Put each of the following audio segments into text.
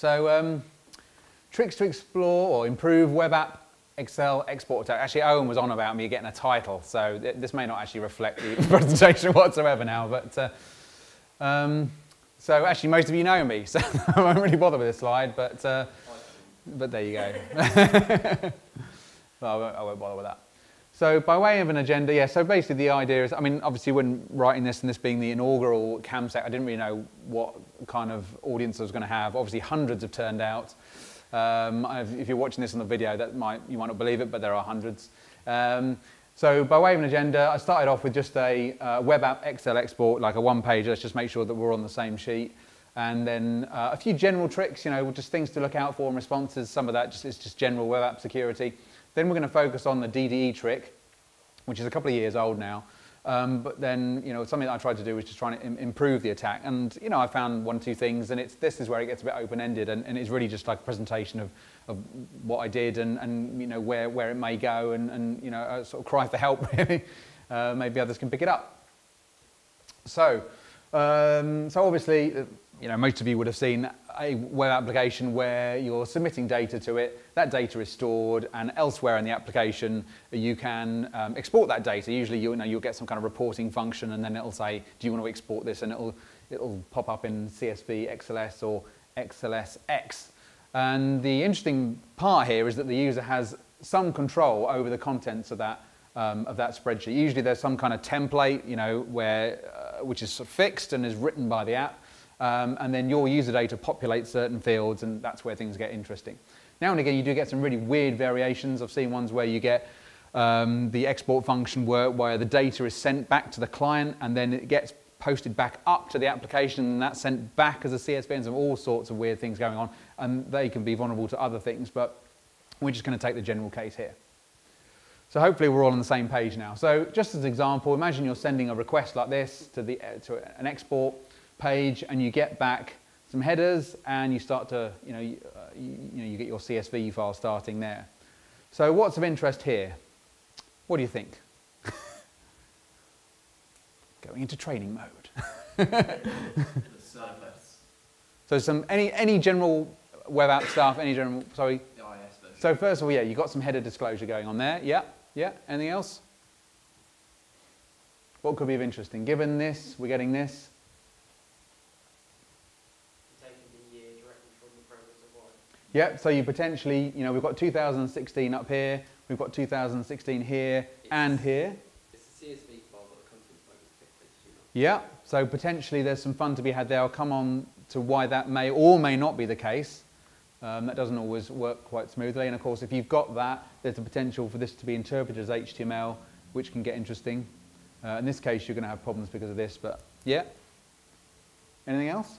So um, tricks to explore or improve web app Excel export. Actually, Owen was on about me getting a title, so th this may not actually reflect the presentation whatsoever now. But uh, um, so actually, most of you know me, so I won't really bother with this slide. But uh, but there you go. I won't, I won't bother with that. So by way of an agenda, yeah, so basically the idea is, I mean, obviously when writing this and this being the inaugural CAMSEC, I didn't really know what kind of audience I was going to have. Obviously hundreds have turned out. Um, if you're watching this on the video, that might, you might not believe it, but there are hundreds. Um, so by way of an agenda, I started off with just a uh, web app Excel export, like a one page. Let's just make sure that we're on the same sheet. And then uh, a few general tricks, you know, just things to look out for and responses. Some of that just, is just general web app security. Then we're going to focus on the DDE trick, which is a couple of years old now. Um, but then, you know, something that I tried to do was just trying to Im improve the attack. And, you know, I found one or two things, and it's, this is where it gets a bit open-ended, and, and it's really just like a presentation of, of what I did and, and, you know, where, where it may go, and, and you know, a sort of cry for help, really. Uh, maybe others can pick it up. So, um, so obviously, you know, most of you would have seen a web application where you're submitting data to it, that data is stored, and elsewhere in the application you can um, export that data. Usually you know, you'll get some kind of reporting function and then it'll say, do you want to export this? And it'll, it'll pop up in CSV, XLS, or XLSX. And the interesting part here is that the user has some control over the contents of that, um, of that spreadsheet. Usually there's some kind of template, you know, where, uh, which is fixed and is written by the app. Um, and then your user data populates certain fields and that's where things get interesting. Now and again you do get some really weird variations. I've seen ones where you get um, the export function work where the data is sent back to the client and then it gets posted back up to the application and that's sent back as a CSV and some all sorts of weird things going on and they can be vulnerable to other things but we're just going to take the general case here. So hopefully we're all on the same page now. So just as an example, imagine you're sending a request like this to, the, to an export page and you get back some headers and you start to, you know, you, uh, you, you, know, you get your CSV file starting there. So what's of interest here? What do you think? Going into training mode. so some, any, any general web app stuff, any general, sorry? So first of all, yeah, you've got some header disclosure going on there. Yeah, yeah, anything else? What could be of interest? In given this, we're getting this, Yep, so you potentially, you know, we've got 2016 up here, we've got 2016 here it's, and here. It's a CSV file, but the content won't Yeah, so potentially there's some fun to be had there. I'll come on to why that may or may not be the case. Um, that doesn't always work quite smoothly. And of course, if you've got that, there's a potential for this to be interpreted as HTML, which can get interesting. Uh, in this case, you're going to have problems because of this, but yeah. Anything else?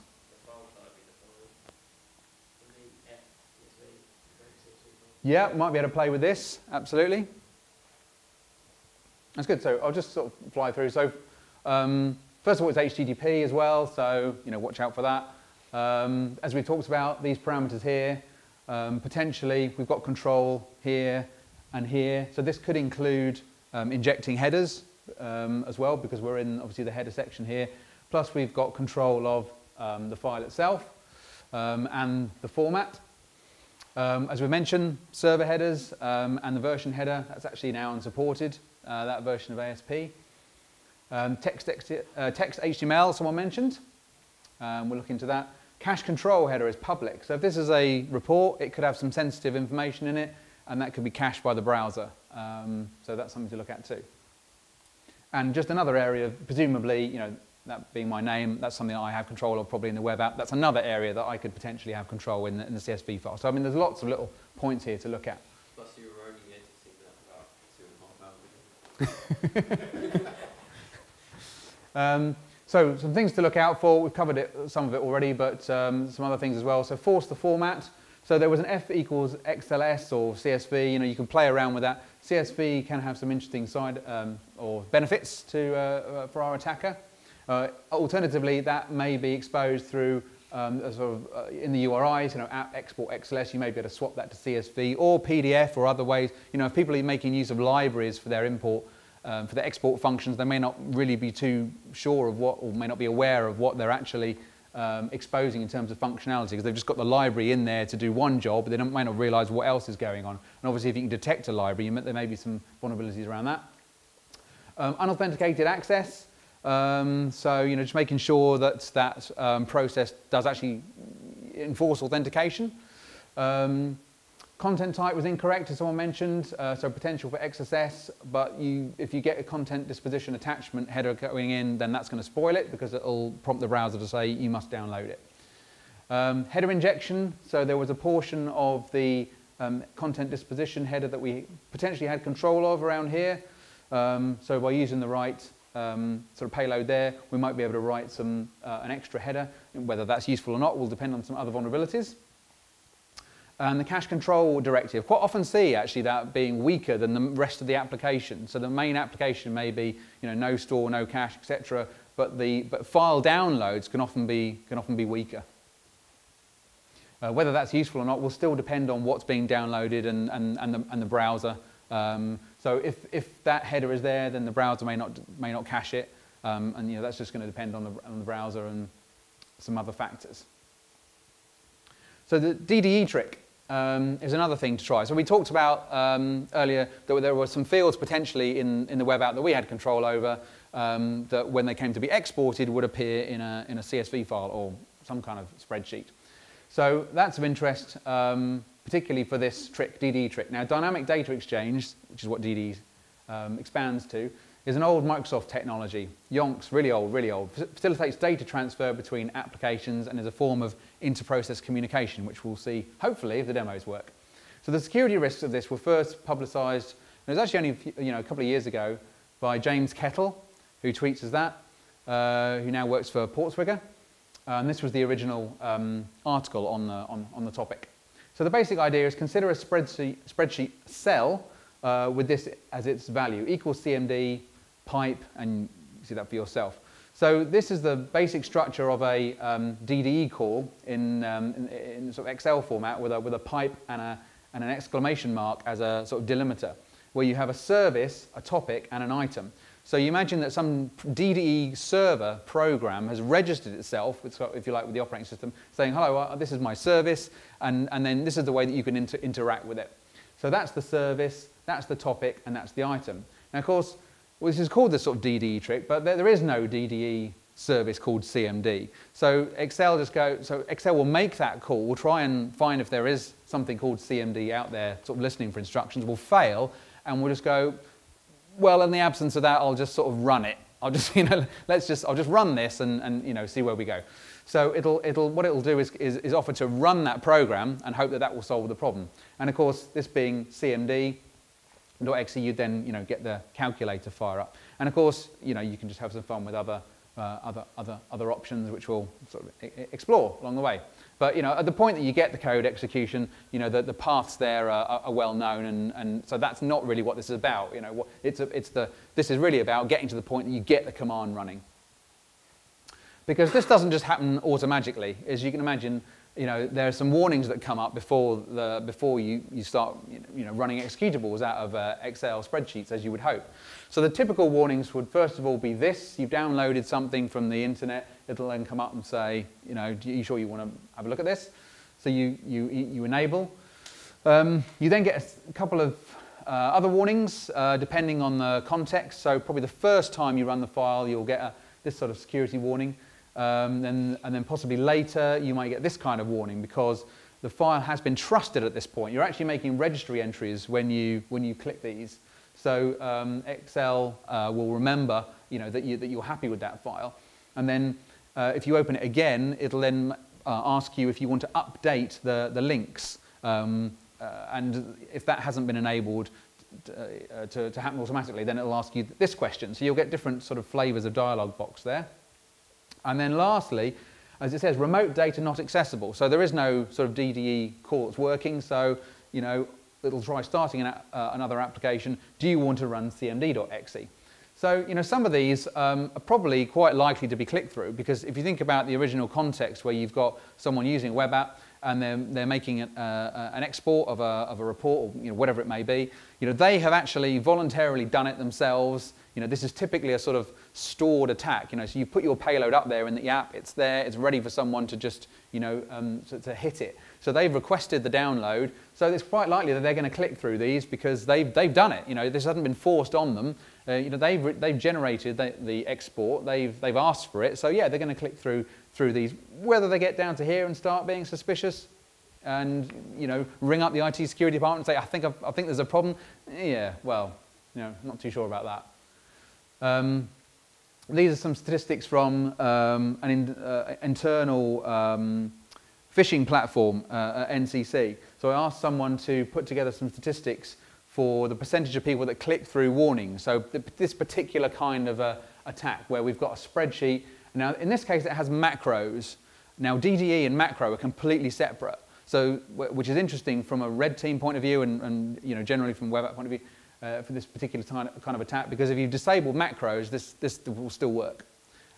Yeah, might be able to play with this, absolutely. That's good. So I'll just sort of fly through. So um, first of all, it's HTTP as well, so you know, watch out for that. Um, as we talked about, these parameters here, um, potentially we've got control here and here. So this could include um, injecting headers um, as well, because we're in obviously the header section here. Plus we've got control of um, the file itself and the format. Um, as we mentioned, server headers um, and the version header, that's actually now unsupported, uh, that version of ASP. Um, text, uh, text HTML, someone mentioned. Um, we'll look into that. Cache control header is public. So if this is a report, it could have some sensitive information in it, and that could be cached by the browser. Um, so that's something to look at too. And just another area, presumably, you know, that being my name, that's something I have control of probably in the web app. That's another area that I could potentially have control in the, in the CSV file. So I mean, there's lots of little points here to look at. Plus you were only editing that about two and a half hours um, so some things to look out for. We've covered it, some of it already, but um, some other things as well. So force the format. So there was an F equals XLS or CSV. You know, you can play around with that. CSV can have some interesting side um, or benefits to, uh, uh for our attacker. Uh, alternatively, that may be exposed through um, sort of uh, in the URIs, you know, app export XLS, you may be able to swap that to CSV or PDF or other ways. You know, if people are making use of libraries for their import, um, for their export functions, they may not really be too sure of what, or may not be aware of what they're actually um, exposing in terms of functionality because they've just got the library in there to do one job, but they may not realize what else is going on. And obviously, if you can detect a library, you, there may be some vulnerabilities around that. Um, unauthenticated access. Um, so, you know, just making sure that that um, process does actually enforce authentication. Um, content type was incorrect, as someone mentioned, uh, so potential for XSS, but you, if you get a content disposition attachment header going in, then that's going to spoil it because it'll prompt the browser to say you must download it. Um, header injection, so there was a portion of the um, content disposition header that we potentially had control of around here. Um, so by using the right um, sort of payload there, we might be able to write some, uh, an extra header. Whether that's useful or not will depend on some other vulnerabilities. And the cache control directive, quite often see actually that being weaker than the rest of the application. So the main application may be you know, no store, no cache, etc. But the but file downloads can often be, can often be weaker. Uh, whether that's useful or not will still depend on what's being downloaded and, and, and, the, and the browser. Um, so if, if that header is there, then the browser may not, may not cache it. Um, and you know, that's just going to depend on the, on the browser and some other factors. So the DDE trick um, is another thing to try. So we talked about um, earlier that there were some fields potentially in, in the web app that we had control over um, that when they came to be exported would appear in a, in a CSV file or some kind of spreadsheet. So that's of interest, um, particularly for this trick, DD trick. Now, Dynamic Data Exchange, which is what DD um, expands to, is an old Microsoft technology. Yonks, really old, really old. Facilitates data transfer between applications and is a form of inter-process communication, which we'll see, hopefully, if the demos work. So the security risks of this were first publicized, and it was actually only you know, a couple of years ago, by James Kettle, who tweets as that, uh, who now works for Portswigger. And this was the original um, article on the, on, on the topic. So the basic idea is consider a spreadsheet, spreadsheet cell uh, with this as its value, equals CMD, pipe, and see that for yourself. So this is the basic structure of a um, DDE call in, um, in, in, sort of Excel format with a, with a pipe and, a, and an exclamation mark as a sort of delimiter, where you have a service, a topic, and an item. So you imagine that some DDE server program has registered itself, if you like, with the operating system, saying, hello, uh, this is my service, and, and then this is the way that you can inter interact with it. So that's the service, that's the topic, and that's the item. Now, of course, well, this is called the sort of DDE trick, but there, there is no DDE service called CMD. So Excel just go, so Excel will make that call, will try and find if there is something called CMD out there, sort of listening for instructions, will fail, and we'll just go, well, in the absence of that, I'll just sort of run it. I'll just, you know, let's just, I'll just run this and, and you know, see where we go. So it'll, it'll, what it'll do is, is, is offer to run that program and hope that that will solve the problem. And of course, this being CMD, .exe, you'd then you know, get the calculator fire up. And of course, you know, you can just have some fun with other, uh, other, other, other options which we'll sort of explore along the way. But you know, at the point that you get the code execution, you know, the, the paths there are, are well known, and, and so that's not really what this is about. You know, it's, a, it's the, this is really about getting to the point that you get the command running. Because this doesn't just happen automatically. As you can imagine, you know, there are some warnings that come up before, the, before you, you start you know, running executables out of uh, Excel spreadsheets, as you would hope. So the typical warnings would first of all be this. You've downloaded something from the internet. It'll then come up and say, you know, are you sure you want to have a look at this? So you, you, you enable. Um, you then get a couple of uh, other warnings, uh, depending on the context. So probably the first time you run the file, you'll get a, this sort of security warning. Um, and, and then possibly later you might get this kind of warning because the file has been trusted at this point. You're actually making registry entries when you, when you click these. So um, Excel uh, will remember you know, that, you, that you're happy with that file. And then uh, if you open it again, it'll then uh, ask you if you want to update the, the links. Um, uh, and if that hasn't been enabled uh, to, to happen automatically, then it'll ask you this question. So you'll get different sort of flavors of dialog box there. And then lastly, as it says, remote data not accessible. So there is no sort of DDE call that's working. So, you know, it'll try starting an, uh, another application. Do you want to run cmd.exe? So, you know, some of these um, are probably quite likely to be clicked through because if you think about the original context where you've got someone using a web app and they're, they're making an, uh, an export of a, of a report or you know, whatever it may be, you know, they have actually voluntarily done it themselves. You know, this is typically a sort of stored attack. You know, so you put your payload up there in the app, it's there, it's ready for someone to just, you know, um, to, to hit it. So they've requested the download. So it's quite likely that they're going to click through these because they've, they've done it. You know, this hasn't been forced on them. Uh, you know, they've, they've generated the, the export, they've, they've asked for it. So yeah, they're going to click through through these. Whether they get down to here and start being suspicious and, you know, ring up the IT security department and say, I think, I've, i think there's a problem. Yeah, well, you know, not too sure about that. Um, these are some statistics from um, an in, uh, internal um, phishing platform uh, at NCC. So I asked someone to put together some statistics for the percentage of people that click through warnings. So this particular kind of uh, attack where we've got a spreadsheet now, in this case, it has macros. Now, DDE and macro are completely separate. So, which is interesting from a red team point of view and, and you know, generally from web app point of view uh, for this particular kind of attack, because if you disable macros, this, this will still work.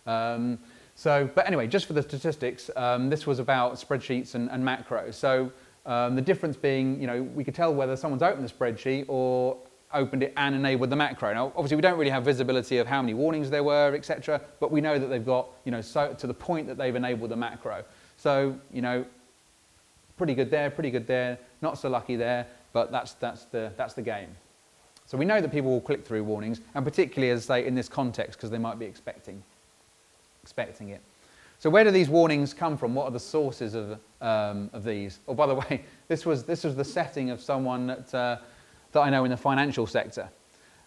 Um, so, but anyway, just for the statistics, um, this was about spreadsheets and, and macros. So um, the difference being, you know, we could tell whether someone's opened the spreadsheet or opened it and enabled the macro. Now, obviously, we don't really have visibility of how many warnings there were, etc., but we know that they've got, you know, so to the point that they've enabled the macro. So, you know, pretty good there, pretty good there, not so lucky there, but that's, that's, the, that's the game. So we know that people will click through warnings, and particularly, as I say, in this context, because they might be expecting, expecting it. So where do these warnings come from? What are the sources of, um, of these? Oh, by the way, this was, this was the setting of someone that uh, that I know in the financial sector.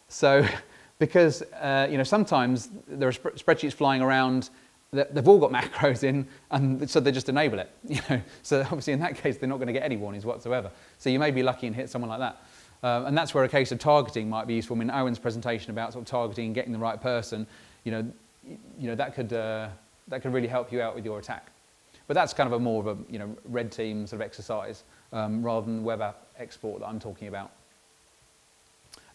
So, because uh, you know, sometimes there are sp spreadsheets flying around that they've all got macros in, and so they just enable it. You know, so obviously in that case they're not going to get any warnings whatsoever. So you may be lucky and hit someone like that. Um, and that's where a case of targeting might be useful. I mean, Owen's presentation about sort of targeting and getting the right person, you know, you know that could uh, that could really help you out with your attack. But that's kind of a more of a you know red team sort of exercise um, rather than web app export that I'm talking about.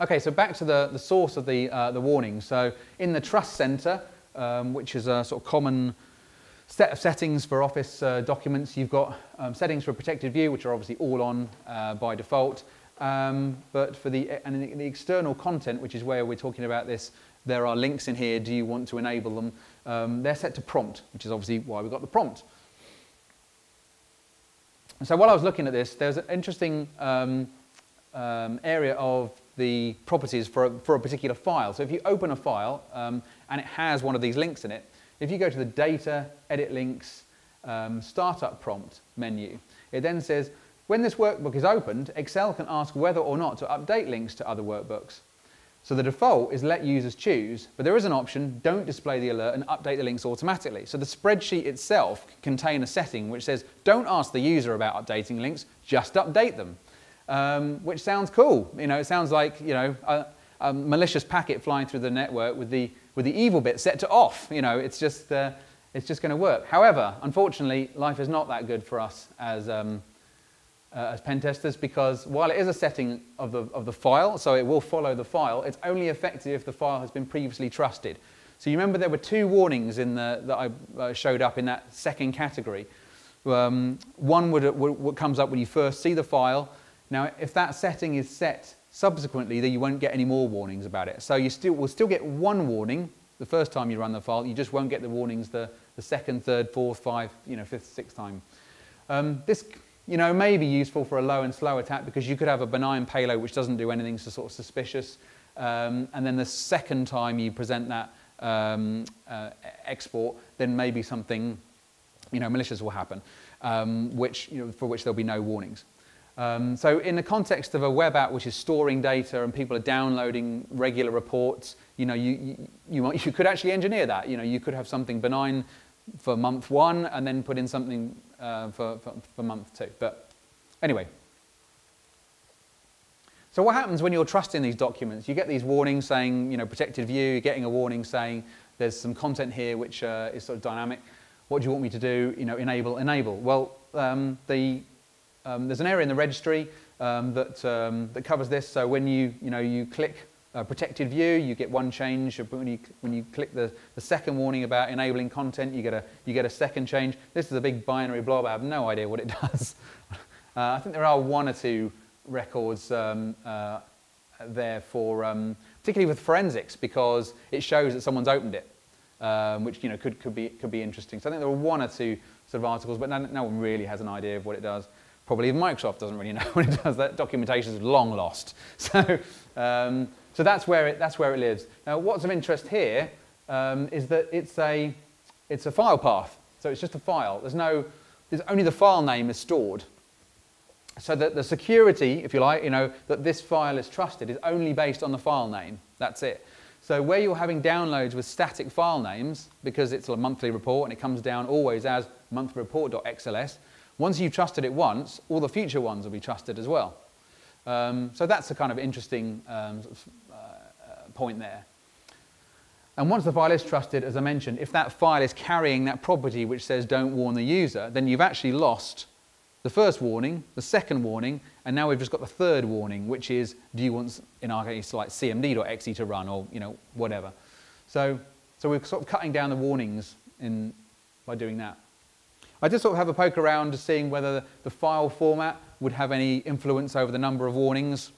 Okay, so back to the, the source of the, uh, the warning. So in the Trust Center, um, which is a sort of common set of settings for Office uh, documents, you've got um, settings for protected view, which are obviously all on uh, by default. Um, but for the, and the, external content, which is where we're talking about this, there are links in here. Do you want to enable them? Um, they're set to prompt, which is obviously why we've got the prompt. So while I was looking at this, there's an interesting um, um, area of the properties for a, for a particular file. So if you open a file um, and it has one of these links in it, if you go to the Data, Edit Links, um, Startup Prompt menu, it then says, when this workbook is opened, Excel can ask whether or not to update links to other workbooks. So the default is let users choose, but there is an option, don't display the alert and update the links automatically. So the spreadsheet itself contain a setting which says, don't ask the user about updating links, just update them um, which sounds cool. You know, it sounds like you know a, a, malicious packet flying through the network with the with the evil bit set to off. You know, it's just uh, it's just going to work. However, unfortunately, life is not that good for us as um, uh, as pen testers because while it is a setting of the of the file, so it will follow the file, it's only effective if the file has been previously trusted. So you remember there were two warnings in the, that I uh, showed up in that second category. Um, one would, would, comes up when you first see the file, now, if that setting is set subsequently, then you won't get any more warnings about it. So you still will still get one warning the first time you run the file. You just won't get the warnings the, the second, third, fourth, five, you know, fifth, sixth time. Um, this you know, may be useful for a low and slow attack because you could have a benign payload which doesn't do anything so sort of suspicious. Um, and then the second time you present that um, uh, export, then maybe something you know, malicious will happen, um, which, you know, for which there'll be no warnings. Um, so in the context of a web app which is storing data and people are downloading regular reports, you know, you, you, you, you could actually engineer that. You know, you could have something benign for month one and then put in something uh, for, for, for month two. But anyway. So what happens when you're trusting these documents? You get these warnings saying, you know, protected view, you're getting a warning saying there's some content here which uh, is sort of dynamic. What do you want me to do? You know, enable, enable. Well, um, the um, there's an area in the registry um, that, um, that covers this. So when you, you, know, you click uh, protected view, you get one change. When you, when you click the, the second warning about enabling content, you get, a, you get a second change. This is a big binary blob. I have no idea what it does. uh, I think there are one or two records um, uh, there for, um, particularly with forensics, because it shows that someone's opened it, um, which you know, could, could, be, could be interesting. So I think there are one or two sort of articles, but no, no one really has an idea of what it does probably even Microsoft doesn't really know when it does. That documentation is long lost. So, um, so that's, where it, that's where it lives. Now, what's of interest here um, is that it's a, it's a file path. So it's just a file. There's no, there's only the file name is stored. So that the security, if you like, you know, that this file is trusted is only based on the file name. That's it. So where you're having downloads with static file names, because it's a monthly report and it comes down always as monthly_report.xls, once you've trusted it once, all the future ones will be trusted as well. Um, so that's a kind of interesting um, uh, point there. And once the file is trusted, as I mentioned, if that file is carrying that property which says don't warn the user, then you've actually lost the first warning, the second warning, and now we've just got the third warning, which is do you want, in our case, like cmd.exe to run or you know whatever. So, so we're sort of cutting down the warnings in, by doing that. I just sort of have a poke around to seeing whether the file format would have any influence over the number of warnings,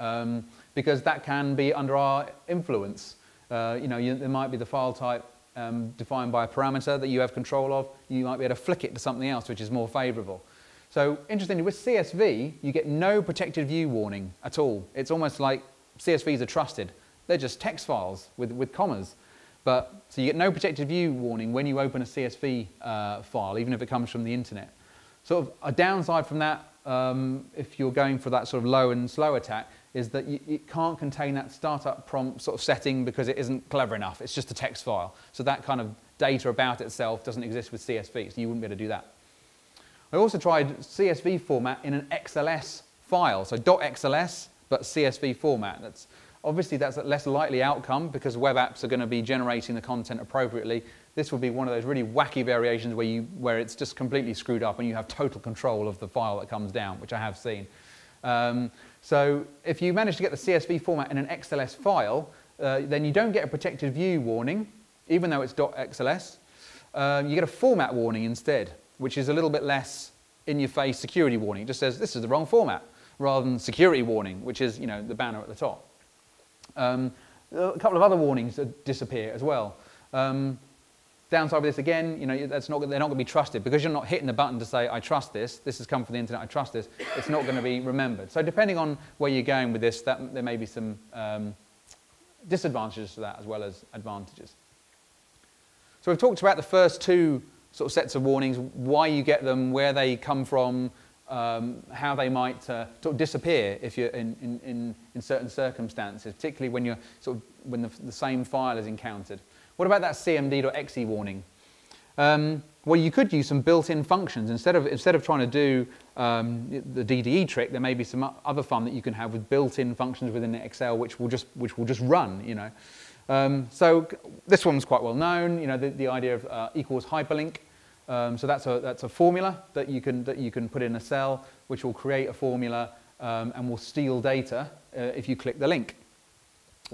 um, because that can be under our influence. Uh, you know, you, there might be the file type um, defined by a parameter that you have control of. You might be able to flick it to something else which is more favorable. So interestingly, with CSV, you get no protected view warning at all. It's almost like CSVs are trusted. They're just text files with, with commas. But, so you get no protected view warning when you open a CSV uh, file, even if it comes from the internet. Sort of a downside from that, um, if you're going for that sort of low and slow attack, is that you, it can't contain that startup prompt sort of setting because it isn't clever enough. It's just a text file. So that kind of data about itself doesn't exist with CSV, so you wouldn't be able to do that. I also tried CSV format in an XLS file, so .xls, but CSV format. That's Obviously, that's a less likely outcome because web apps are going to be generating the content appropriately. This would be one of those really wacky variations where, you, where it's just completely screwed up and you have total control of the file that comes down, which I have seen. Um, so if you manage to get the CSV format in an XLS file, uh, then you don't get a protected view warning, even though it's .xls. Uh, you get a format warning instead, which is a little bit less in-your-face security warning. It just says, this is the wrong format, rather than security warning, which is you know, the banner at the top. Um, a couple of other warnings that disappear as well. Um, downside of this again, you know, that's not, they're not going to be trusted because you're not hitting the button to say, I trust this, this has come from the internet, I trust this, it's not going to be remembered. So depending on where you're going with this, that, there may be some um, disadvantages to that as well as advantages. So we've talked about the first two sort of sets of warnings, why you get them, where they come from, um, how they might uh, sort of disappear if you're in, in, in, certain circumstances, particularly when, you're sort of, when the, the same file is encountered. What about that cmd.exe warning? Um, well, you could use some built-in functions. Instead of, instead of trying to do um, the DDE trick, there may be some other fun that you can have with built-in functions within Excel which will just, which will just run, you know. Um, so this one's quite well known, you know, the, the idea of uh, equals hyperlink. Um, so that's a, that's a formula that you, can, that you can put in a cell, which will create a formula um, and will steal data uh, if you click the link.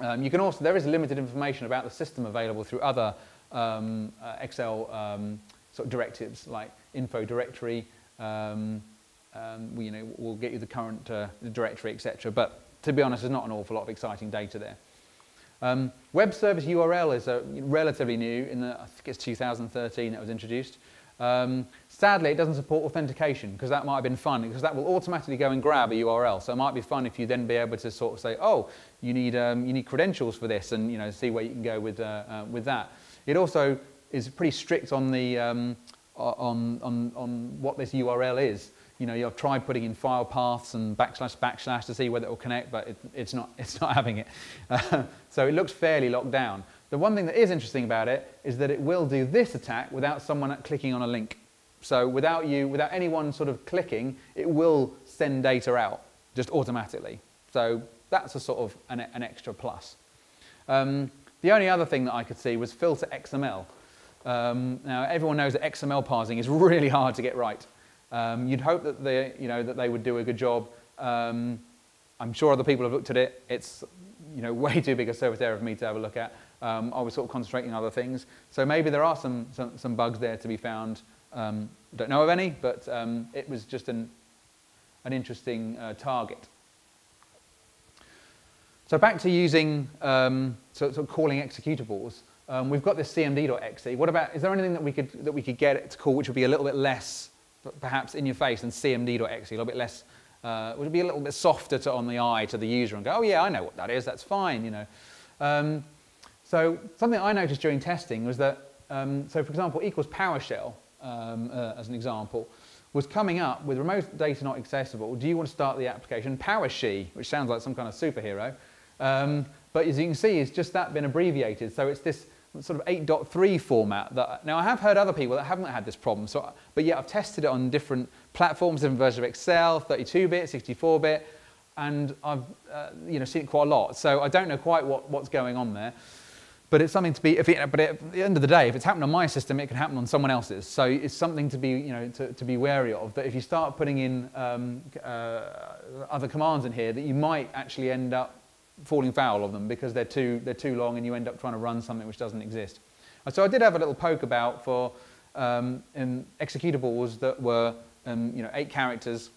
Um, you can also, there is limited information about the system available through other um, uh, Excel um, sort of directives like info directory, um, we, you know, we'll get you the current uh, directory, etc. But to be honest, there's not an awful lot of exciting data there. Um, web service URL is uh, relatively new. In the, I think it's 2013 that was introduced. Um, sadly, it doesn't support authentication because that might have been fun because that will automatically go and grab a URL. So it might be fun if you then be able to sort of say, oh, you need, um, you need credentials for this and you know, see where you can go with, uh, uh, with that. It also is pretty strict on, the, um, on, on, on what this URL is. You know, you've tried putting in file paths and backslash backslash to see whether it will connect, but it, it's, not, it's not having it. Uh, so it looks fairly locked down. The one thing that is interesting about it is that it will do this attack without someone clicking on a link. So without you, without anyone sort of clicking, it will send data out just automatically. So that's a sort of an, an extra plus. Um, the only other thing that I could see was filter XML. Um, now everyone knows that XML parsing is really hard to get right. Um, you'd hope that they, you know, that they would do a good job. Um, I'm sure other people have looked at it. It's you know, way too big a surface area for me to have a look at. Um, I was sort of concentrating on other things. So maybe there are some, some, some bugs there to be found. Um, don't know of any, but um, it was just an, an interesting uh, target. So back to using, um, so, so calling executables. Um, we've got this cmd.exe. What about, is there anything that we could, that we could get it to call which would be a little bit less, perhaps in your face than cmd.exe, a little bit less, uh, would be a little bit softer to, on the eye to the user and go, oh yeah, I know what that is, that's fine, you know. Um, so something I noticed during testing was that, um, so for example, equals PowerShell, um, uh, as an example, was coming up with remote data not accessible. Do you want to start the application? PowerShe, which sounds like some kind of superhero. Um, but as you can see, it's just that been abbreviated. So it's this sort of 8.3 format. That, now, I have heard other people that haven't had this problem, so, but yet I've tested it on different platforms, different versions of Excel, 32-bit, 64-bit, and I've uh, you know, seen it quite a lot. So I don't know quite what, what's going on there. But it's something to be, if it, but at the end of the day, if it's happened on my system, it can happen on someone else's. So it's something to be, you know, to, to be wary of, that if you start putting in um, uh, other commands in here, that you might actually end up falling foul of them because they're too, they're too long and you end up trying to run something which doesn't exist. So I did have a little poke about for um, executables that were um, you know, eight characters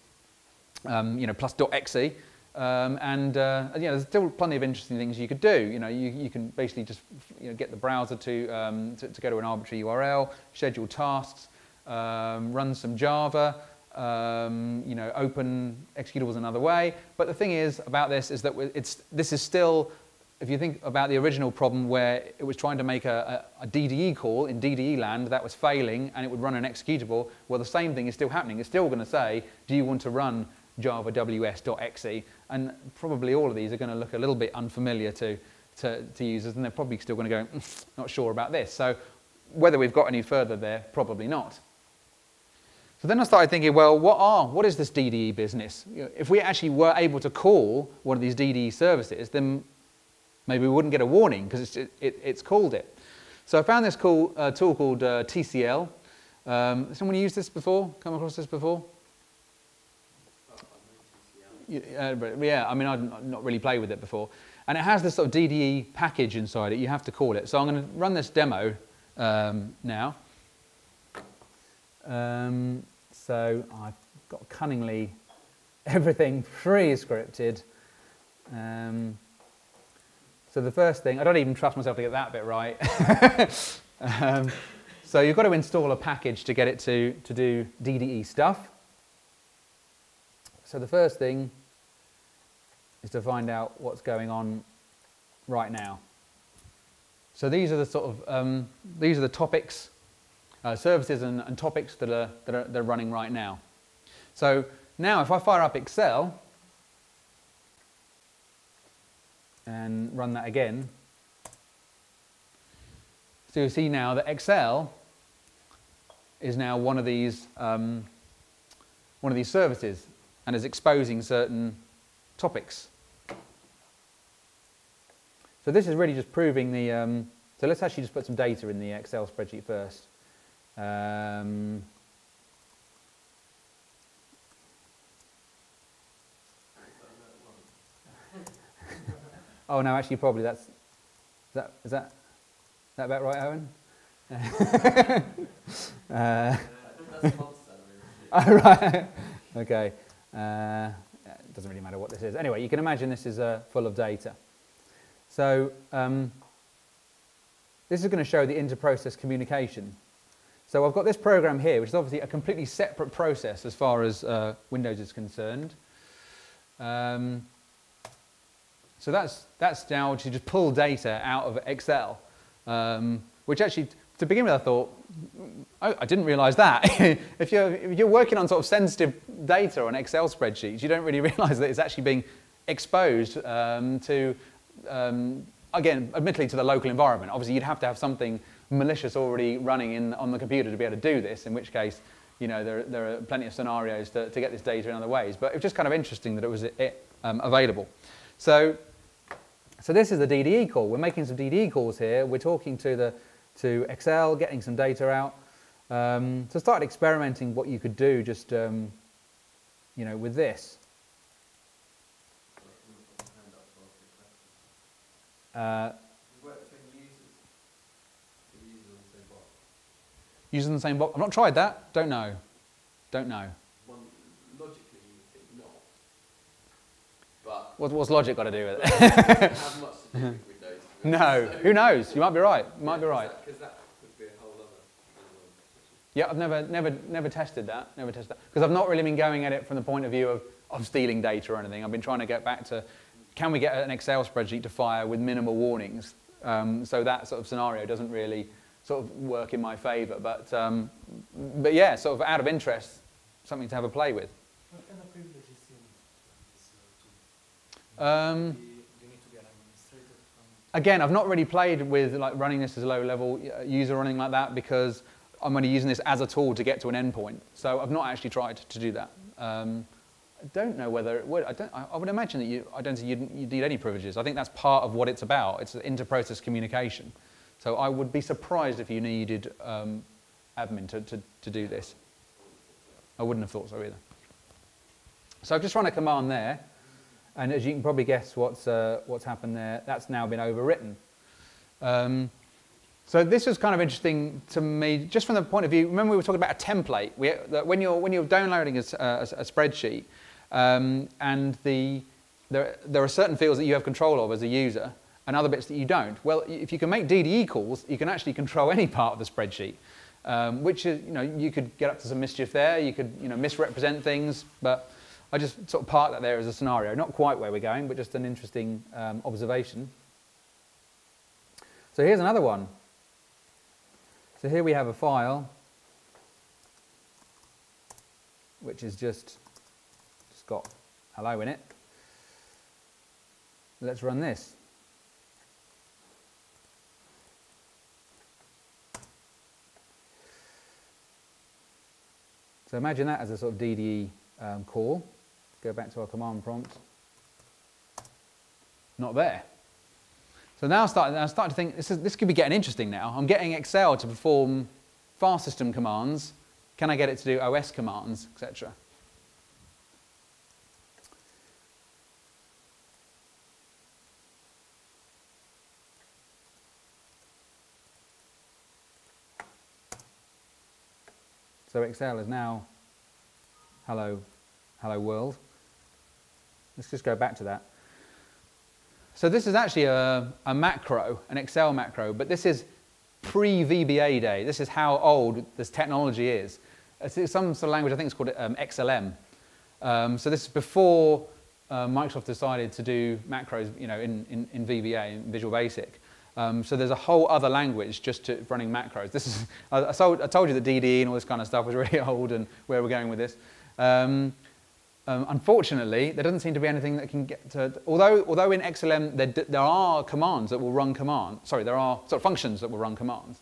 um, you know, plus .exe. Um, and uh, you know, there's still plenty of interesting things you could do. You know, you, you can basically just you know, get the browser to, um, to, to, go to an arbitrary URL, schedule tasks, um, run some Java, um, you know, open executables another way. But the thing is about this is that it's, this is still, if you think about the original problem where it was trying to make a, a, a DDE call in DDE land that was failing and it would run an executable, well, the same thing is still happening. It's still going to say, do you want to run java ws.exe? And probably all of these are going to look a little bit unfamiliar to, to, to users and they're probably still going to go, mm, not sure about this. So whether we've got any further there, probably not. So then I started thinking, well, what are, what is this DDE business? You know, if we actually were able to call one of these DDE services, then maybe we wouldn't get a warning because it's, it, it, it's called it. So I found this cool, uh, tool called uh, TCL. Um, someone used this before? Come across this before? Uh, yeah, I mean, I've not really played with it before. And it has this sort of DDE package inside it. You have to call it. So I'm going to run this demo um, now. Um, so I've got cunningly everything pre-scripted. Um, so the first thing, I don't even trust myself to get that bit right. um, so you've got to install a package to get it to, to do DDE stuff. So the first thing is to find out what's going on right now. So these are the sort of, um, these are the topics uh, services and, and, topics that are, that, are, that are running right now. So now if I fire up Excel and run that again, so you see now that Excel is now one of these um, one of these services and is exposing certain topics. So this is really just proving the, um, so let's actually just put some data in the Excel spreadsheet first. Um, oh no, actually, probably that's is that is that is that about right, Owen? uh, oh, right. okay. Uh, it doesn't really matter what this is. Anyway, you can imagine this is uh, full of data. So um, this is going to show the inter-process communication. So I've got this program here, which is obviously a completely separate process as far as uh, Windows is concerned. Um, so that's, that's now to just pull data out of Excel, um, which actually, to begin with, I thought, I, I didn't realize that. if, you're, if you're working on sort of sensitive data on Excel spreadsheets, you don't really realize that it's actually being exposed um, to, um, again, admittedly to the local environment. Obviously, you'd have to have something malicious already running in, on the computer to be able to do this, in which case, you know, there, there are plenty of scenarios to, to get this data in other ways. But it was just kind of interesting that it was it, um, available. So, so this is the DDE call. We're making some DDE calls here. We're talking to, the, to Excel, getting some data out. Um, so start experimenting what you could do just, um, you know, with this. Uh, You work between users. The users on the same box. Using the same box. I've not tried that. Don't know. Don't know. One, logically, you would think not. But What, what's logic got to do with it? it have much to do with no. So- Who knows? You might be right. You might be right. That be a whole other. um, Yeah, I've never, never, never tested that. Never tested that because I've not really been going at it from the point of view of, of stealing data or anything. I've been trying to get back to, can we get an Excel spreadsheet to fire with minimal warnings? Um, so that sort of scenario doesn't really sort of work in my favour. But, um, but yeah, sort of out of interest, something to have a play with. What kind of privileges you need this. Um, Do you, you need to be an administrator again, I've not really played with like running this as a low-level uh, user running like that because I'm only using this as a tool to get to an endpoint. So I've not actually tried to do that. Um, I don't know whether it would. I, don't, I, I would imagine that you. I don't think you'd, you'd need any privileges. I think that's part of what it's about. It's inter-process communication. So I would be surprised if you needed um, admin to, to, to do this. I wouldn't have thought so either. So I've just run a command there. And as you can probably guess what's, uh, what's happened there, that's now been overwritten. Um, so this was kind of interesting to me, just from the point of view, remember we were talking about a template. We, when, you're, when you're downloading a spreadsheet, um, and the, there, there are certain fields that you have control of as a user, and other bits that you don't. Well, if you can make DD equals, you can actually control any part of the spreadsheet, um, which is, you know, you could get up to some mischief there, you could, you know, misrepresent things, but I just sort of park that there as a scenario. Not quite where we're going, but just an interesting um, observation. So here's another one. So here we have a file, which is just, just got hello in it. Let's run this. So imagine that as a sort of DDE um, call. Go back to our command prompt. Not there. So now I'm starting, I'm starting to think this, is, this could be getting interesting now. I'm getting Excel to perform file system commands. Can I get it to do OS commands, etc.? Excel is now hello, hello world. Let's just go back to that. So this is actually a, a macro, an Excel macro, but this is pre-VBA day. This is how old this technology is. It's some sort of language, I think it's called um, XLM. Um, so this is before uh, Microsoft decided to do macros, you know, in, in, in VBA, in Visual Basic. Um, so there's a whole other language just to running macros. This is, I, I, told, I told you that DDE and all this kind of stuff was really old and where we're going with this. Um, um, unfortunately, there doesn't seem to be anything that can get to, although, although in XLM there, there are commands that will run commands, sorry, there are sort of functions that will run commands.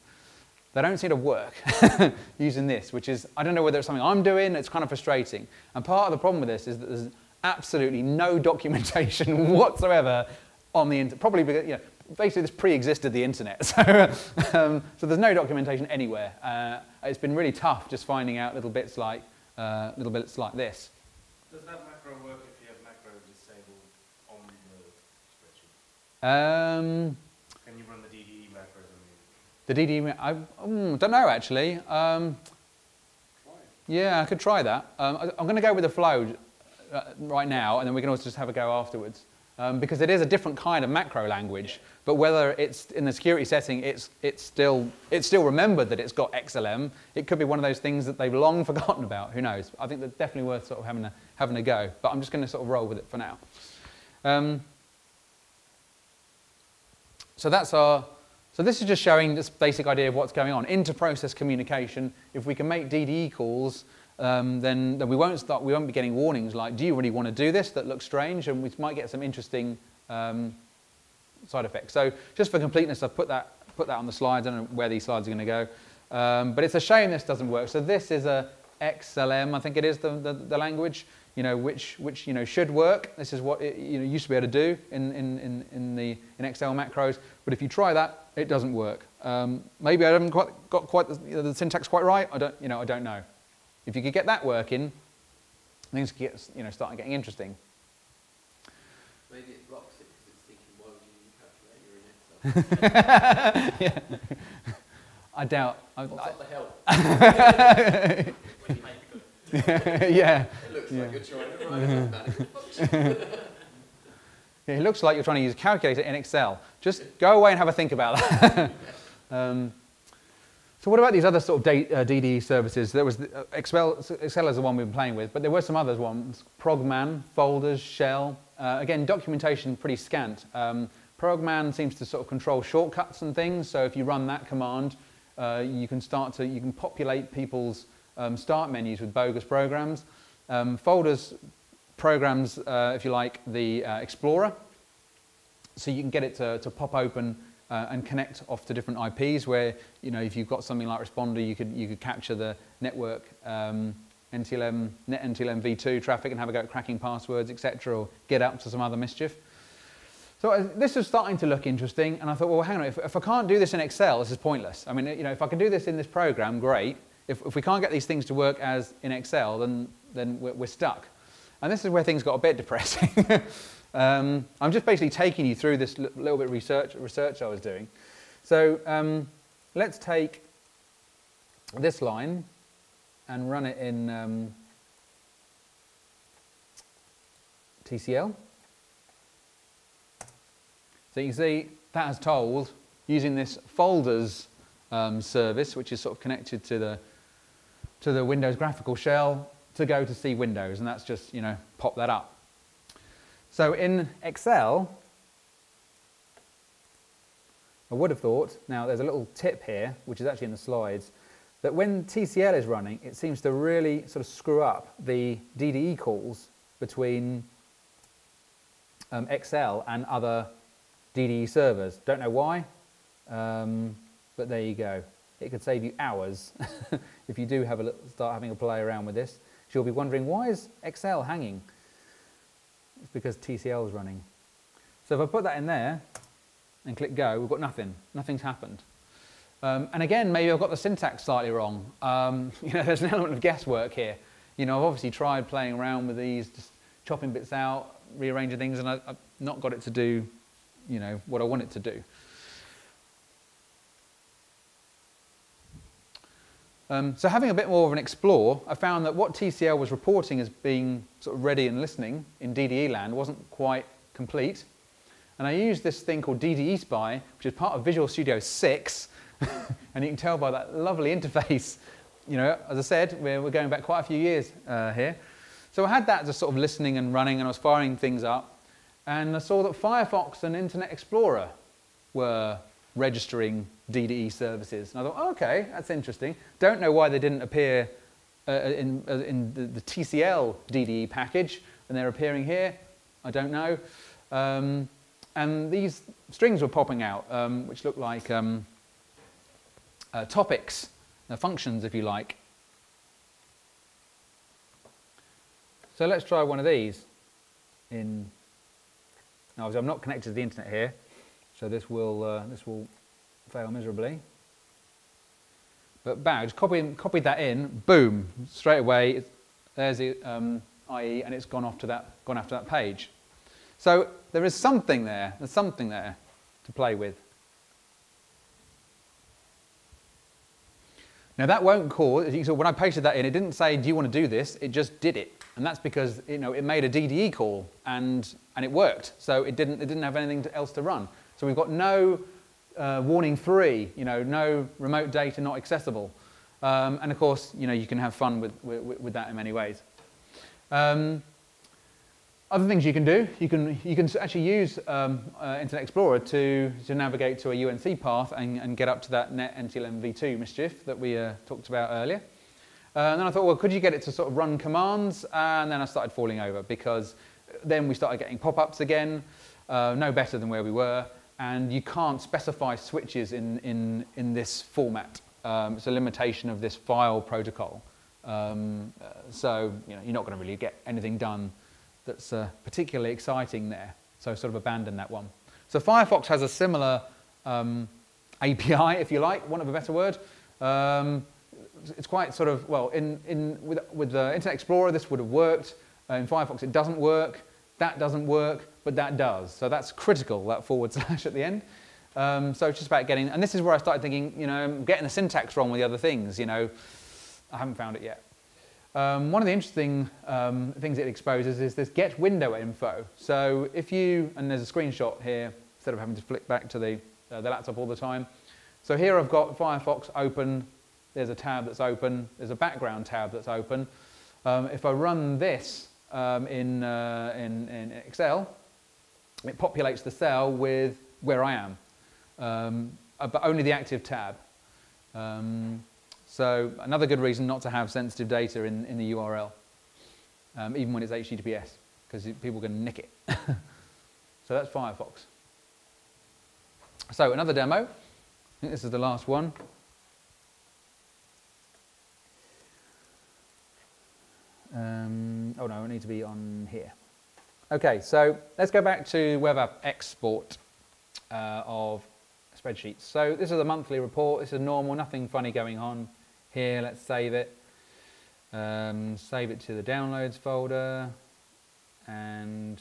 They don't seem to work using this, which is, I don't know whether it's something I'm doing, it's kind of frustrating. And part of the problem with this is that there's absolutely no documentation whatsoever on the internet, probably because, you know, basically this pre-existed the internet, so, um, so there's no documentation anywhere. Uh, it's been really tough just finding out little bits like, uh, little bits like this. Does that macro work if you have macro disabled on the spreadsheet? Um, Can you run the DDE macros on the DD, I mm, don't know actually. Um, yeah, I could try that. Um, I, I'm going to go with the flow uh, right now, and then we can also just have a go afterwards. Um, because it is a different kind of macro language, but whether it's in the security setting, it's, it's, still, it's still remembered that it's got XLM. It could be one of those things that they've long forgotten about. Who knows? I think that's definitely worth sort of having a, having a go, but I'm just going to sort of roll with it for now. Um, so that's our, so this is just showing this basic idea of what's going on. Inter-process communication, if we can make DDE calls, um, then, then we won't start, we won't be getting warnings like, do you really want to do this? That looks strange, and we might get some interesting um, side effects. So just for completeness, I've put that, put that on the slides. I don't know where these slides are going to go. Um, but it's a shame this doesn't work. So this is a XLM, I think it is the, the, the language, you know, which, which you know, should work. This is what it you know, used to be able to do in, in, in, in, the, in Excel macros. But if you try that, it doesn't work. Um, maybe I haven't quite, got quite the, you know, the syntax quite right. I don't, you know, I don't know. If you could get that working, things get, you know, starting getting interesting. Maybe it blocks it because it's thinking, why would you use a calculator in yeah. I doubt. I, What's up the help? When you make it, yeah. it looks Yeah. like you're trying to write a mathematical function. Yeah, It looks like you're trying to use a calculator in Excel. Just go away and have a think about that. um, so what about these other sort of da- uh, DDE services? There was the, uh, Excel, Excel is the one we've been playing with, but there were some other ones. Progman, folders, shell. Uh, again, documentation pretty scant. Um, Progman seems to sort of control shortcuts and things. So if you run that command, uh, you can start to you can populate people's um, start menus with bogus programs. Um, folders programs, uh, if you like, the uh, Explorer. So you can get it to, to pop open uh, and connect off to different IPs where, you know, if you've got something like Responder, you could, you could capture the network um, NTLM, net NTLM v2 traffic and have a go at cracking passwords, etc., or get up to some other mischief. So uh, this was starting to look interesting, and I thought, well, hang on, if, if I can't do this in Excel, this is pointless. I mean, you know, if I can do this in this program, great. If, if we can't get these things to work as in Excel, then, then we're, we're stuck. And this is where things got a bit depressing. um, I'm just basically taking you through this little bit of research, research I was doing. So um, let's take this line and run it in um, TCL. So you can see that has told using this folders um, service, which is sort of connected to the to the Windows graphical shell to go to see Windows, and that's just you know pop that up. So in Excel, I would have thought. Now there's a little tip here, which is actually in the slides, that when TCL is running, it seems to really sort of screw up the DDE calls between um, Excel and other DDE servers. Don't know why, um, but there you go. It could save you hours if you do have a little, start having a play around with this. You'll be wondering why is Excel hanging? It's because TCL is running. So if I put that in there and click go, we've got nothing. Nothing's happened. Um, and again, maybe I've got the syntax slightly wrong. Um, you know, there's an element of guesswork here. You know, I've obviously tried playing around with these, just chopping bits out, rearranging things, and I, I've not got it to do you know, what I want it to do. Um, so having a bit more of an explore, I found that what TCL was reporting as being sort of ready and listening in DDE land wasn't quite complete. And I used this thing called DDE Spy, which is part of Visual Studio 6. and you can tell by that lovely interface, you know, as I said, we're, we're going back quite a few years uh, here. So I had that just sort of listening and running, and I was firing things up. And I saw that Firefox and Internet Explorer were registering DDE services. And I thought, oh, okay, that's interesting. Don't know why they didn't appear uh, in, uh, in the, the, TCL DDE package, and they're appearing here. I don't know. Um, and these strings were popping out, um, which look like um, uh, topics, uh, functions, if you like. So let's try one of these in now, obviously I'm not connected to the internet here, so this will, uh, this will fail miserably. But bang, just copy, copied that in, boom, straight away, there's the um, IE, and it's gone off to that, gone after that page. So there is something there, there's something there to play with. Now that won't cause, you saw when I pasted that in, it didn't say, do you want to do this? It just did it. And that's because you know, it made a DDE call and, and it worked. So it didn't, it didn't have anything to, else to run. So we've got no uh, warning three, you know, no remote data not accessible. Um, and of course, you know, you can have fun with, with, with that in many ways. Um, other things you can do, you can, you can actually use um, uh, Internet Explorer to, to navigate to a UNC path and, and get up to that net NTLM v2 mischief that we uh, talked about earlier. Uh, and then I thought, well, could you get it to sort of run commands? And then I started falling over because then we started getting pop-ups again, uh, no better than where we were. And you can't specify switches in, in, in this format. Um, it's a limitation of this file protocol. Um, uh, so you know, you're not going to really get anything done that's uh, particularly exciting there. So sort of abandon that one. So Firefox has a similar um, API, if you like, want of a better word. Um, it's quite sort of, well, in, in, with, with the Internet Explorer, this would have worked. Uh, in Firefox, it doesn't work. That doesn't work, but that does. So that's critical, that forward slash at the end. Um, so it's just about getting, and this is where I started thinking, you know, I'm getting the syntax wrong with the other things, you know. I haven't found it yet. Um, one of the interesting um, things it exposes is this get window info. So if you, and there's a screenshot here, instead of having to flick back to the, uh, the laptop all the time. So here I've got Firefox open, there's a tab that's open, there's a background tab that's open. Um, if I run this um, in, uh, in, in Excel, it populates the cell with where I am, um, uh, but only the active tab. Um, so another good reason not to have sensitive data in, in the URL, um, even when it's HTTPS, because people can nick it. so that's Firefox. So another demo. I think this is the last one. Um, oh no, I need to be on here. Okay, so let's go back to web export uh, of spreadsheets. So this is a monthly report. This is normal, nothing funny going on here. Let's save it. Um, save it to the downloads folder and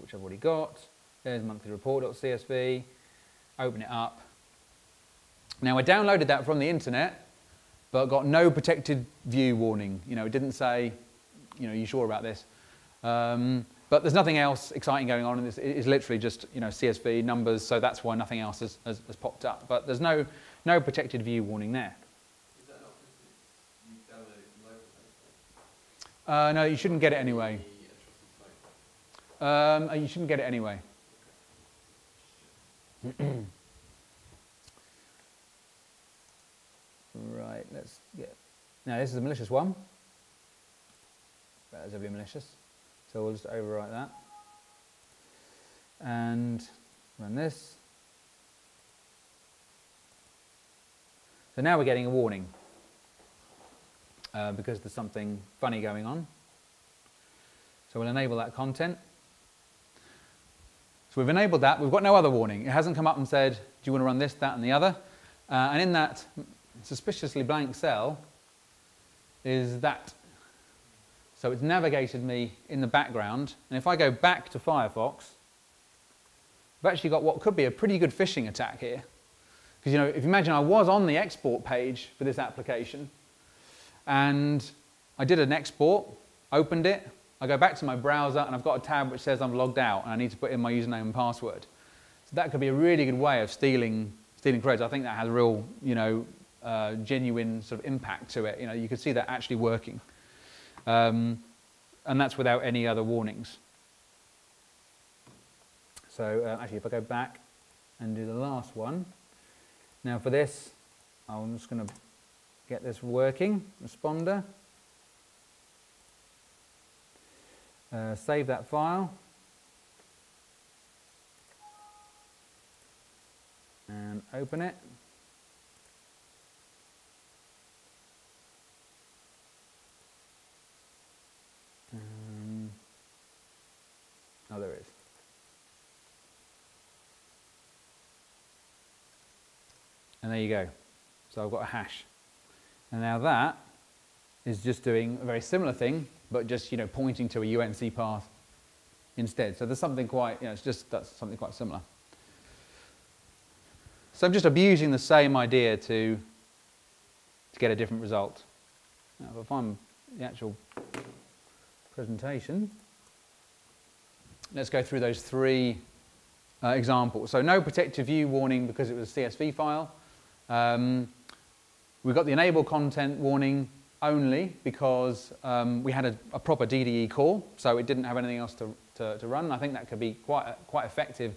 which I've already got. There's monthly report.csv. Open it up. Now I downloaded that from the internet but got no protected view warning. You know, it didn't say, you know, are you sure about this? Um, but there's nothing else exciting going on in this. It is literally just, you know, CSV numbers, so that's why nothing else has, has, has popped up. But there's no, no protected view warning there. Is that not because you download it from local Uh, no, you shouldn't get it anyway. The, uh. Um, you shouldn't get it anyway. right, let's get. Now, this is a malicious one. Relatively malicious. So we'll just overwrite that. And run this. So now we're getting a warning uh, because there's something funny going on. So we'll enable that content. So we've enabled that. We've got no other warning. It hasn't come up and said, do you want to run this, that, and the other? Uh, and in that suspiciously blank cell is that. So it's navigated me in the background. And if I go back to Firefox, I've actually got what could be a pretty good phishing attack here. Because you know, if you imagine I was on the export page for this application, and I did an export, opened it, I go back to my browser and I've got a tab which says I'm logged out and I need to put in my username and password. So that could be a really good way of stealing, stealing creds. I think that has real, you know, uh, genuine sort of impact to it. You know, you could see that actually working. Um, and that's without any other warnings. So uh, actually, if I go back and do the last one, now for this, I'm just going to get this working, responder. Uh, save that file. And open it. There is. And there you go. So I've got a hash. And now that is just doing a very similar thing, but just you know pointing to a UNC path instead. So there's something quite, you know, it's just that's something quite similar. So I'm just abusing the same idea to to get a different result. Now if I find the actual presentation, let's go through those three uh, examples. So no protective view warning because it was a CSV file. Um, we got the enable content warning only because um, we had a, a, proper DDE call, so it didn't have anything else to, to, to run. I think that could be quite, quite effective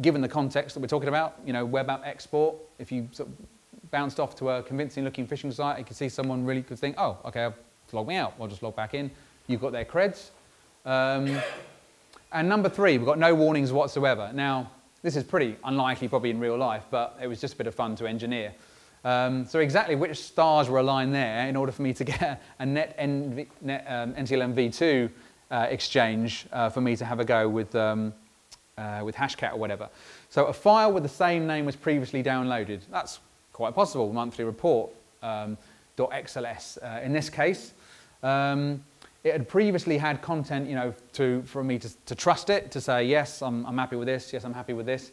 given the context that we're talking about. You know, web app export, if you sort of bounced off to a convincing looking phishing site, you could see someone really could think, oh, okay, I've me out. I'll just log back in. You've got their creds. Um, and number three, we've got no warnings whatsoever. Now, this is pretty unlikely probably in real life, but it was just a bit of fun to engineer. Um, so exactly which stars were aligned there in order for me to get a net, NV, net um, NTLM v2 uh, exchange uh, for me to have a go with, um, uh, with Hashcat or whatever. So a file with the same name was previously downloaded. That's quite possible, monthly report, um, .xls uh, in this case. Um, it had previously had content, you know, to, for me to, to trust it, to say, yes, I'm, I'm happy with this, yes, I'm happy with this.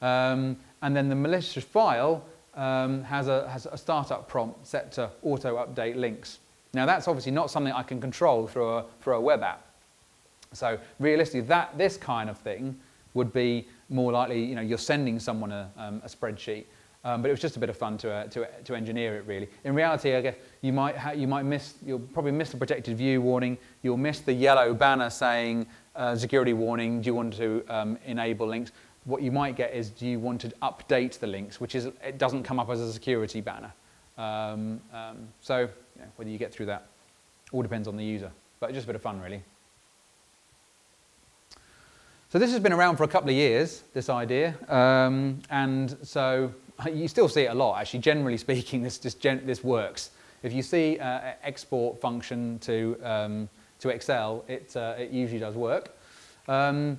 Um, and then the malicious file um, has, a, has a startup prompt set to auto update links. Now that's obviously not something I can control through a, through a web app. So realistically, that, this kind of thing would be more likely, you know, you're sending someone a, um, a spreadsheet. Um, but it was just a bit of fun to, uh, to, to engineer it really. In reality, I guess you might, you might miss, you'll probably miss the protected view warning. You'll miss the yellow banner saying uh, security warning, do you want to um, enable links? What you might get is do you want to update the links, which is, it doesn't come up as a security banner. Um, um, so yeah, whether you get through that, all depends on the user. But just a bit of fun really. So this has been around for a couple of years, this idea, um, and so you still see it a lot. Actually, generally speaking, this this, gen- this works. If you see uh, export function to um, to Excel, it uh, it usually does work. Um,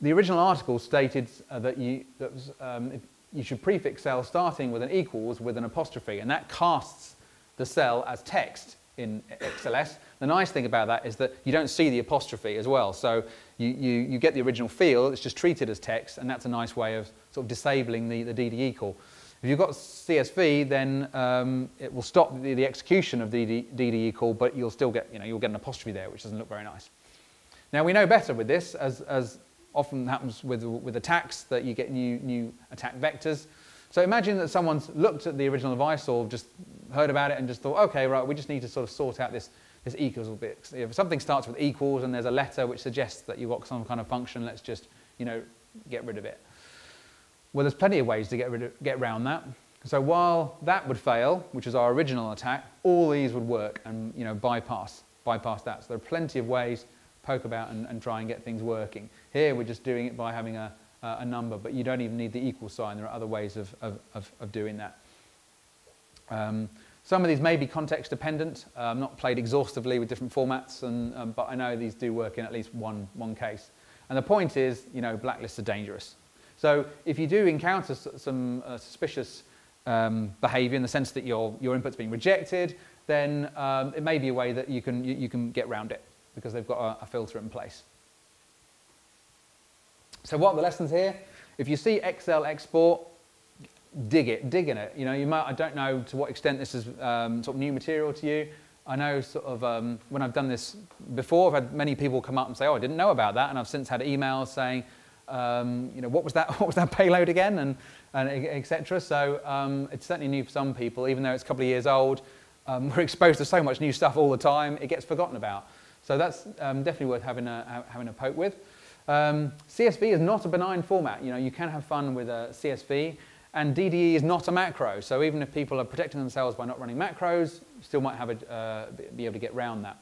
the original article stated uh, that you that was, um, you should prefix cell starting with an equals with an apostrophe, and that casts the cell as text in XLS. The nice thing about that is that you don't see the apostrophe as well. So you, you, you get the original feel, it's just treated as text, and that's a nice way of sort of disabling the, the DDE call. If you've got CSV, then um, it will stop the, the execution of the DDE call, but you'll still get, you know, you'll get an apostrophe there, which doesn't look very nice. Now we know better with this, as, as often happens with, with attacks, that you get new, new attack vectors. So imagine that someone's looked at the original device or just heard about it and just thought, okay, right, we just need to sort of sort out this, this equals bit. If something starts with equals and there's a letter which suggests that you've got some kind of function, let's just, you know, get rid of it. Well, there's plenty of ways to get, rid of, get around that. So while that would fail, which is our original attack, all these would work and, you know, bypass, bypass that. So there are plenty of ways poke about and, and try and get things working. Here we're just doing it by having a, a number, but you don't even need the equal sign. There are other ways of, of, of, of doing that. Um, some of these may be context dependent. I've not played exhaustively with different formats, and, um, but I know these do work in at least one, one case. And the point is, you know, blacklists are dangerous. So if you do encounter some uh, suspicious um, behavior in the sense that your, your input's being rejected, then um, it may be a way that you can, you, you can get around it because they've got a, a filter in place. So what are the lessons here? If you see Excel export, dig it, dig in it. You know, you might, I don't know to what extent this is um, sort of new material to you. I know sort of um, when I've done this before, I've had many people come up and say, oh, I didn't know about that. And I've since had emails saying, um, you know, what was that, what was that payload again? And, and etc. So um, it's certainly new for some people, even though it's a couple of years old. Um, we're exposed to so much new stuff all the time, it gets forgotten about. So that's um, definitely worth having a, having a poke with. CSV is not a benign format. You know, you can have fun with a CSV, and DDE is not a macro. So even if people are protecting themselves by not running macros, still might have a, uh, be able to get around that.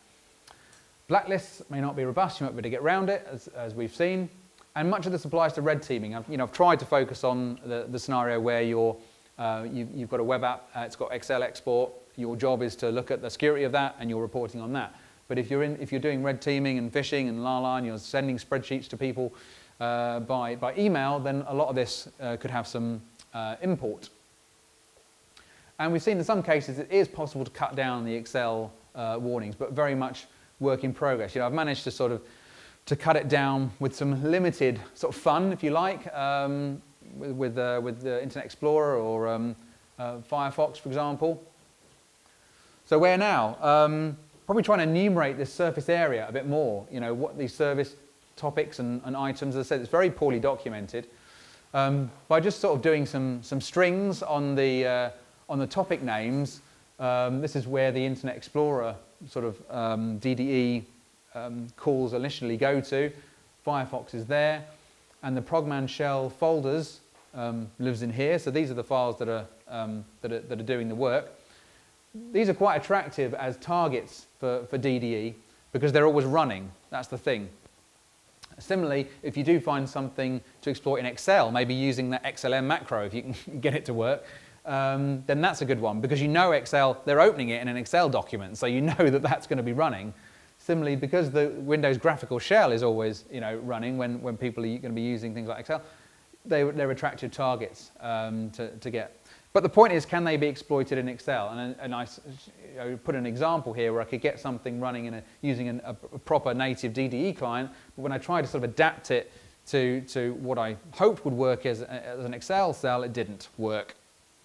Blacklists may not be robust. You might be able to get around it, as, as we've seen. And much of this applies to red teaming. I've, you know, I've tried to focus on the, the scenario where you're, uh, you, have got a web app, uh, it's got Excel export. Your job is to look at the security of that, and you're reporting on that. But if you're, in, if you're doing red teaming and phishing and la la, and you're sending spreadsheets to people uh, by, by email, then a lot of this uh, could have some uh, import. And we've seen in some cases it is possible to cut down the Excel uh, warnings, but very much work in progress. You know, I've managed to sort of to cut it down with some limited sort of fun, if you like, um, with, with, uh, with the Internet Explorer or um, uh, Firefox, for example. So where now? Um, probably trying to enumerate this surface area a bit more, you know, what these service topics and, and items, as I said, it's very poorly documented. Um, by just sort of doing some, some strings on the, uh, on the topic names, um, this is where the Internet Explorer sort of um, DDE um, calls initially go to. Firefox is there, and the Progman shell folders um, lives in here. So these are the files that are, that are, that are doing the work. These are quite attractive as targets for, for DDE because they're always running. That's the thing. Similarly, if you do find something to exploit in Excel, maybe using the XLM macro, if you can get it to work, um, then that's a good one because you know Excel, they're opening it in an Excel document, so you know that that's going to be running. Similarly, because the Windows graphical shell is always you know, running when, when people are going to be using things like Excel, they, they're attractive targets um, to, to get. But the point is, can they be exploited in Excel? And, and I, I put an example here where I could get something running in a, using an, a, a proper native DDE client, but when I tried to sort of adapt it to, to what I hoped would work as, as an Excel cell, it didn't work,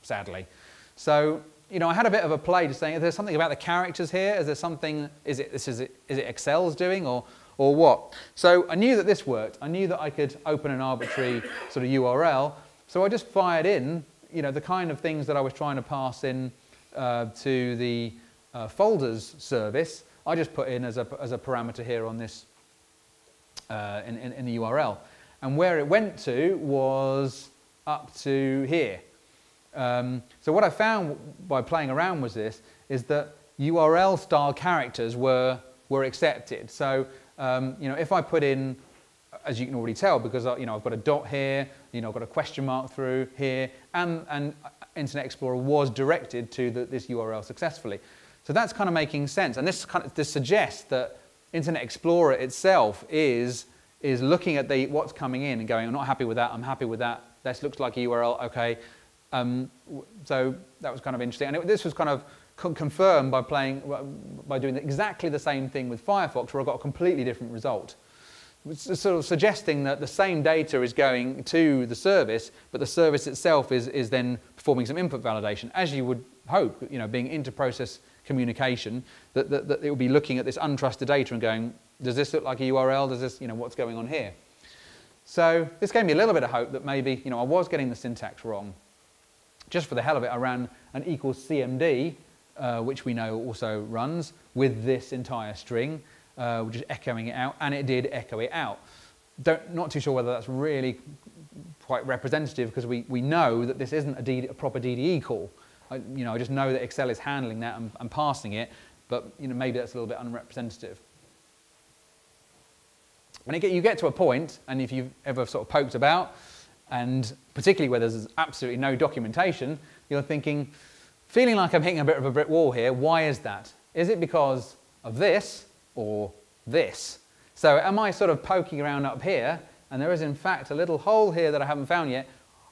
sadly. So, you know, I had a bit of a play to saying, is there something about the characters here? Is there something, is it, this is it, is it Excel's doing or, or what? So I knew that this worked. I knew that I could open an arbitrary sort of URL. So I just fired in, you know, the kind of things that I was trying to pass in uh, to the uh, folders service. I just put in as a, as a parameter here on this, uh, in, in, in the URL. And where it went to was up to here. Um, so what I found by playing around with this is that URL style characters were, were accepted. So um, you know, if I put in, as you can already tell, because you know, I've got a dot here, you know, I've got a question mark through here, and, and Internet Explorer was directed to the, this URL successfully. So that's kind of making sense. And this, kind of, this suggests that Internet Explorer itself is, is looking at the, what's coming in and going, I'm not happy with that, I'm happy with that, this looks like a URL, okay. Um, so that was kind of interesting. And it, this was kind of confirmed by playing, by doing exactly the same thing with Firefox, where I got a completely different result. Sort of suggesting that the same data is going to the service, but the service itself is, is then performing some input validation, as you would hope, you know, being inter-process communication, that, that, that it will be looking at this untrusted data and going, does this look like a URL? Does this, you know, what's going on here? So this gave me a little bit of hope that maybe, you know, I was getting the syntax wrong. Just for the hell of it, I ran an equals CMD uh, which we know also runs with this entire string, uh, which is echoing it out, and it did echo it out. Don't, not too sure whether that's really quite representative because we, we know that this isn't a, DD, a proper DDE call. I, you know, I just know that Excel is handling that and, and passing it, but you know, maybe that's a little bit unrepresentative. When get, you get to a point, and if you've ever sort of poked about, and particularly where there's absolutely no documentation, you're thinking, Feeling like I'm hitting a bit of a brick wall here. Why is that? Is it because of this or this? So am I sort of poking around up here and there is in fact a little hole here that I haven't found yet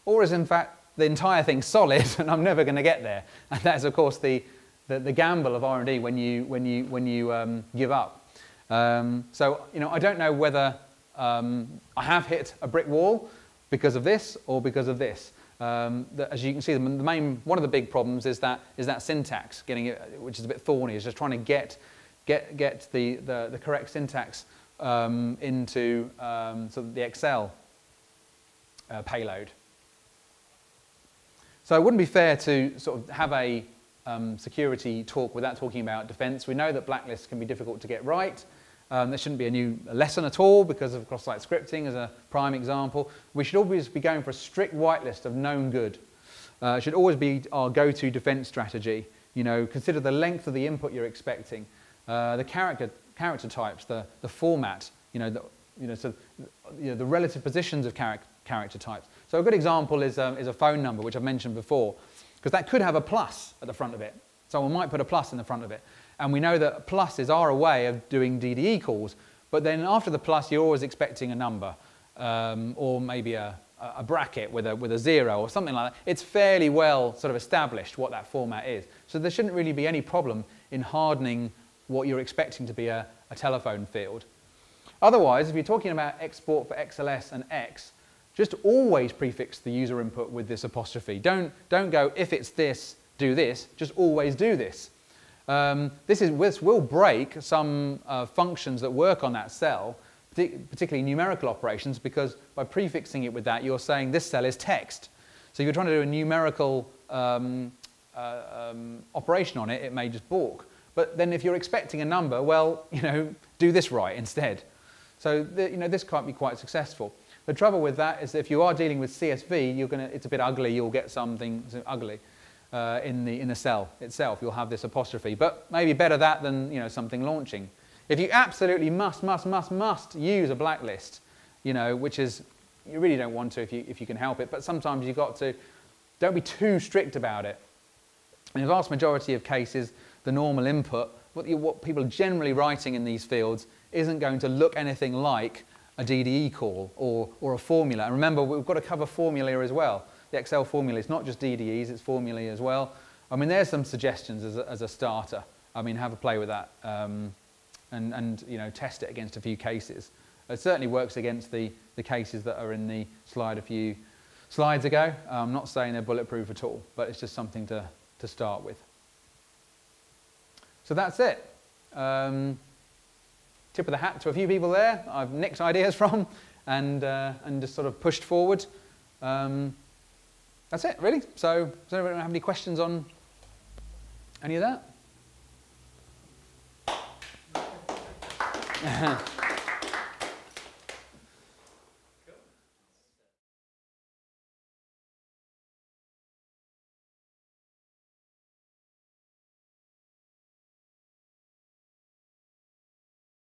or is in fact the entire thing solid and I'm never going to get there? And that's of course the, the, the gamble of R&D when you, when you, when you um, give up. Um, so you know, I don't know whether um, I have hit a brick wall because of this or because of this. Um, that, as you can see, the main, one of the big problems is that, is that syntax, getting it, which is a bit thorny, is just trying to get, get, get the, the, the correct syntax um, into um, sort of the Excel uh, payload. So it wouldn't be fair to sort of have a um, security talk without talking about defense. We know that blacklists can be difficult to get right. Um, there shouldn't be a new lesson at all because of cross-site scripting as a prime example. We should always be going for a strict whitelist of known good. Uh, should always be our go-to defense strategy. You know, consider the length of the input you're expecting, uh, the character, character types, the, the format, you know, the, you know, so, you know, the relative positions of char character types. So a good example is, um, is a phone number, which I've mentioned before, because that could have a plus at the front of it. Someone might put a plus in the front of it. And we know that pluses are a way of doing DDE calls, but then after the plus, you're always expecting a number um, or maybe a, a bracket with a, with a zero or something like that. It's fairly well sort of established what that format is. So there shouldn't really be any problem in hardening what you're expecting to be a, a telephone field. Otherwise, if you're talking about export for XLS and X, just always prefix the user input with this apostrophe. Don't, don't go, if it's this, do this, just always do this. Um, this, is, this will break some uh, functions that work on that cell, particularly numerical operations, because by prefixing it with that, you're saying this cell is text. So if you're trying to do a numerical um, uh, um, operation on it, it may just balk. But then if you're expecting a number, well, you know, do this right instead. So the, you know, this can't be quite successful. The trouble with that is that if you are dealing with CSV, you're gonna, it's a bit ugly, you'll get something ugly uh, in, the, in the cell itself. You'll have this apostrophe. But maybe better that than you know, something launching. If you absolutely must, must, must, must use a blacklist, you know, which is, you really don't want to if you, if you can help it, but sometimes you've got to, don't be too strict about it. In the vast majority of cases, the normal input, what, you, what people are generally writing in these fields, isn't going to look anything like a DDE call or, or a formula. And remember, we've got to cover formula as well the Excel formula. It's not just DDEs, it's formulae as well. I mean, there's some suggestions as a, as a starter. I mean, have a play with that um, and, and, you know, test it against a few cases. It certainly works against the, the cases that are in the slide a few slides ago. I'm not saying they're bulletproof at all, but it's just something to, to start with. So that's it. Um, tip of the hat to a few people there I've nicked ideas from and, uh, and just sort of pushed forward. Um, that's it, really. So, does anyone have any questions on any of that?